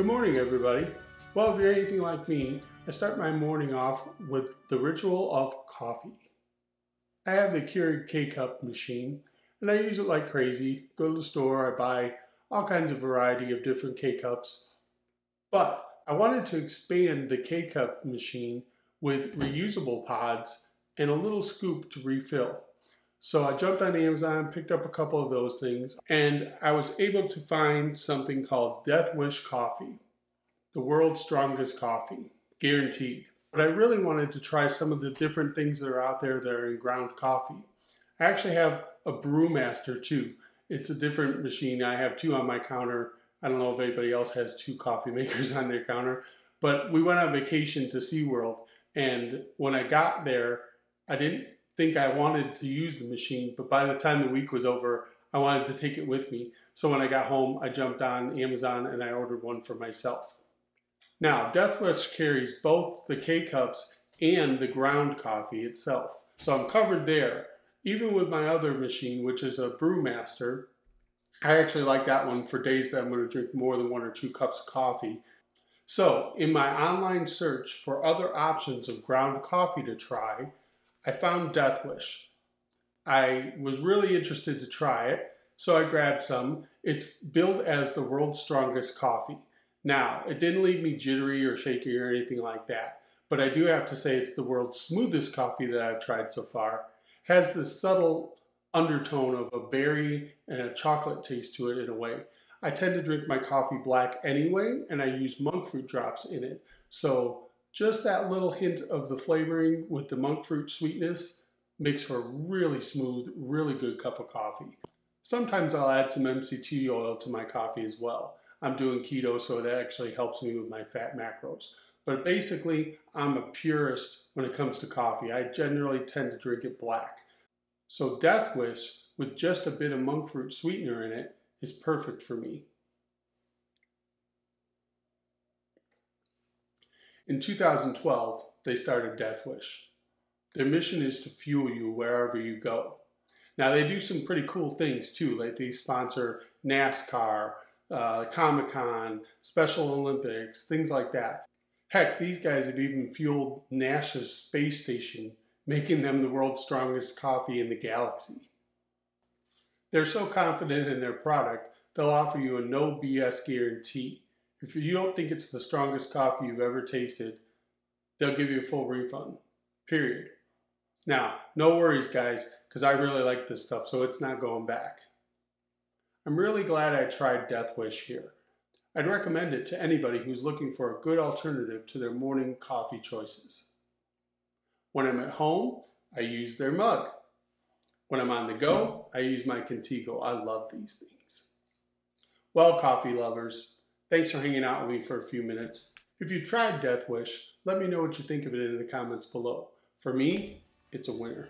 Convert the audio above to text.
Good morning, everybody. Well, if you're anything like me, I start my morning off with the ritual of coffee. I have the Keurig K-Cup machine, and I use it like crazy. Go to the store, I buy all kinds of variety of different K-Cups. But I wanted to expand the K-Cup machine with reusable pods and a little scoop to refill. So I jumped on Amazon, picked up a couple of those things, and I was able to find something called Death Wish Coffee, the world's strongest coffee, guaranteed. But I really wanted to try some of the different things that are out there that are in ground coffee. I actually have a Brewmaster too. It's a different machine. I have two on my counter. I don't know if anybody else has two coffee makers on their counter, but we went on vacation to SeaWorld, and when I got there, I didn't think I wanted to use the machine, but by the time the week was over, I wanted to take it with me. So when I got home, I jumped on Amazon and I ordered one for myself. Now, Death Wish carries both the K-Cups and the ground coffee itself. So I'm covered there. Even with my other machine, which is a Brewmaster, I actually like that one for days that I'm going to drink more than one or two cups of coffee. So in my online search for other options of ground coffee to try, I found Death Wish. I was really interested to try it, so I grabbed some. It's billed as the world's strongest coffee. Now, it didn't leave me jittery or shaky or anything like that, but I do have to say it's the world's smoothest coffee that I've tried so far. Has this subtle undertone of a berry and a chocolate taste to it in a way. I tend to drink my coffee black anyway, and I use monk fruit drops in it. So just that little hint of the flavoring with the monk fruit sweetness makes for a really smooth, really good cup of coffee. Sometimes I'll add some MCT oil to my coffee as well. I'm doing keto, so it actually helps me with my fat macros. But basically, I'm a purist when it comes to coffee. I generally tend to drink it black. So Death Wish, with just a bit of monk fruit sweetener in it, is perfect for me. In 2012, they started Death Wish. Their mission is to fuel you wherever you go. Now, they do some pretty cool things too, like they sponsor NASCAR, uh, Comic Con, Special Olympics, things like that. Heck, these guys have even fueled NASA's space station, making them the world's strongest coffee in the galaxy. They're so confident in their product, they'll offer you a no BS guarantee. If you don't think it's the strongest coffee you've ever tasted, they'll give you a full refund. Period. Now, no worries, guys, because I really like this stuff, so it's not going back. I'm really glad I tried Death Wish here. I'd recommend it to anybody who's looking for a good alternative to their morning coffee choices. When I'm at home, I use their mug. When I'm on the go, I use my Contigo. I love these things. Well, coffee lovers, Thanks for hanging out with me for a few minutes. If you tried Death Wish, let me know what you think of it in the comments below. For me, it's a winner.